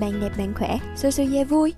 bạn đẹp bạn khỏe, Susuye vui.